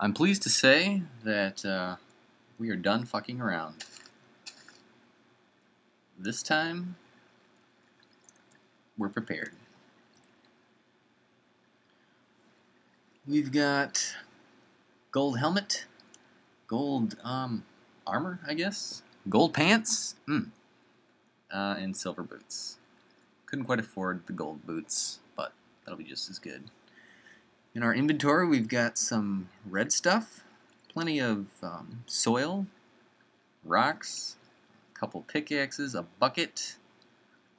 I'm pleased to say that uh, we are done fucking around. This time, we're prepared. We've got gold helmet, gold um, armor, I guess, gold pants, mm. uh, and silver boots. Couldn't quite afford the gold boots, but that'll be just as good. In our inventory, we've got some red stuff, plenty of um, soil, rocks, a couple pickaxes, a bucket,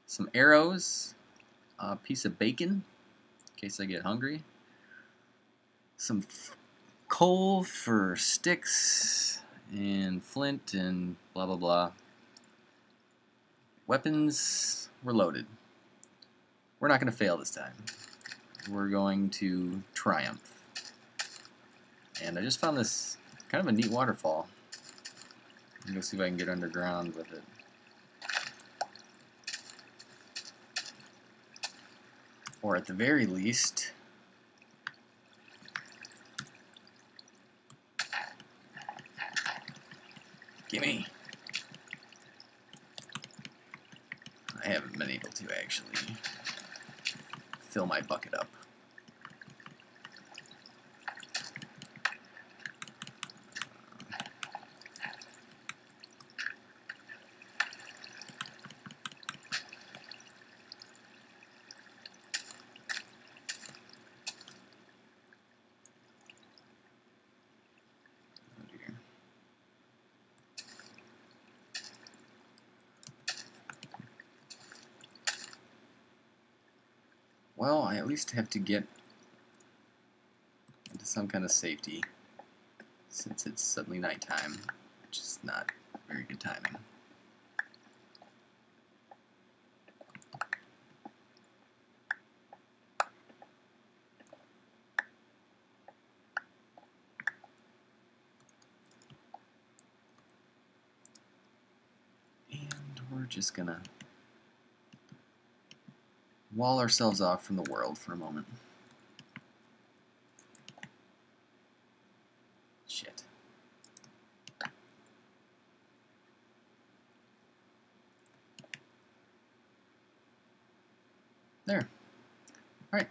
some arrows, a piece of bacon in case I get hungry, some coal for sticks, and flint, and blah blah blah. Weapons were loaded. We're not going to fail this time we're going to Triumph. And I just found this kind of a neat waterfall. I'm see if I can get underground with it. Or at the very least, gimme. I haven't been able to actually fill my bucket up. Well, I at least have to get into some kind of safety since it's suddenly nighttime, which is not very good timing. And we're just gonna wall ourselves off from the world for a moment. Shit. There. Alright.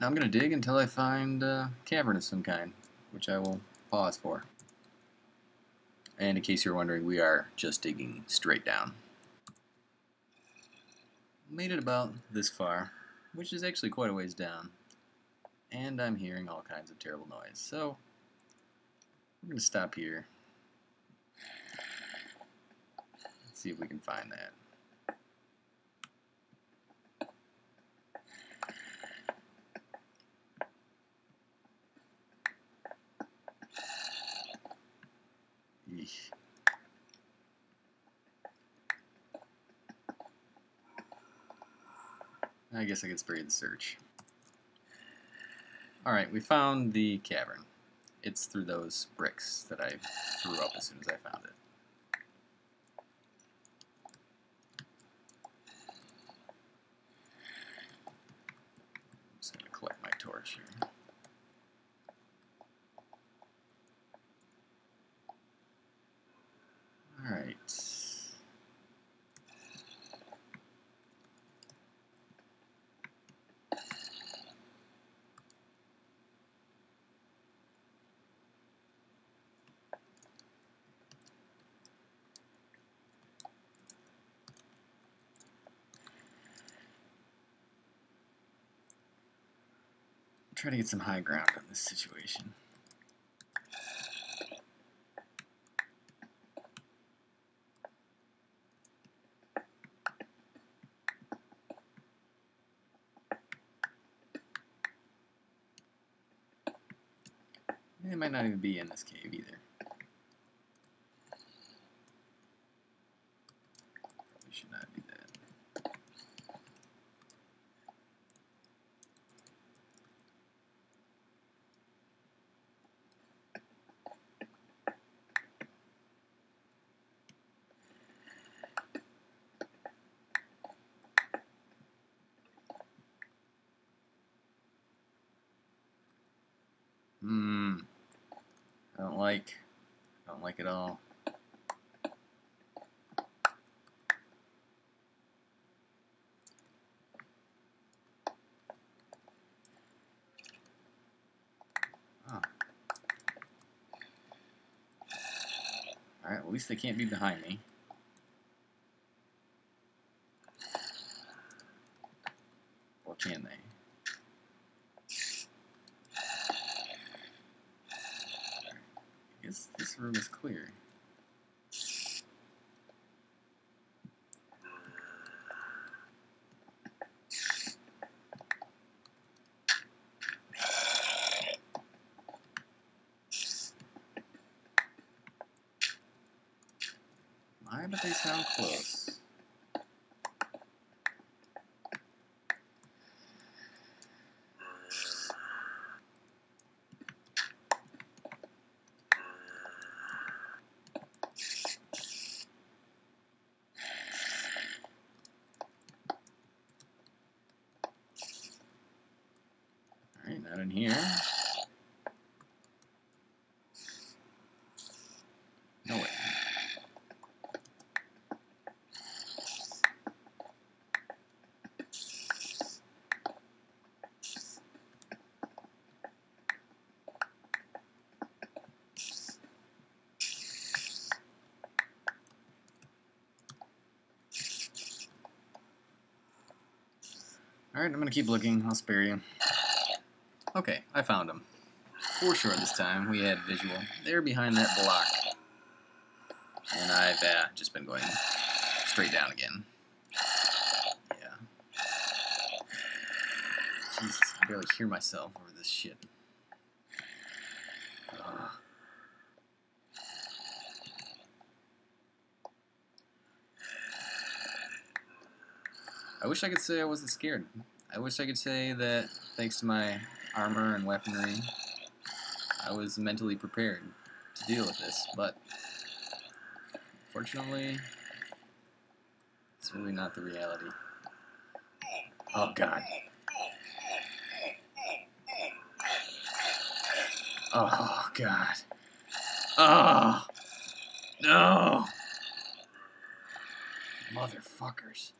Now I'm going to dig until I find a cavern of some kind, which I will pause for. And in case you're wondering, we are just digging straight down made it about this far, which is actually quite a ways down. And I'm hearing all kinds of terrible noise. So, I'm going to stop here. Let's see if we can find that. I guess I could spray the search. Alright, we found the cavern. It's through those bricks that I threw up as soon as I found it. I'm just going to collect my torch here. Alright. Try to get some high ground on this situation. It might not even be in this cave either. Like. Don't like at all. Oh. Alright, at least they can't be behind me. Or can they? I guess this room is clear. Why, but they sound close. Not in here. No way. Alright, I'm gonna keep looking. I'll spare you. Okay, I found them. For sure this time. We had visual. They're behind that block. And I've uh, just been going straight down again. Yeah. Jesus, I barely hear myself over this shit. I wish I could say I wasn't scared. I wish I could say that thanks to my armor and weaponry, I was mentally prepared to deal with this, but fortunately, it's really not the reality. Oh god. Oh god. Oh no. Motherfuckers.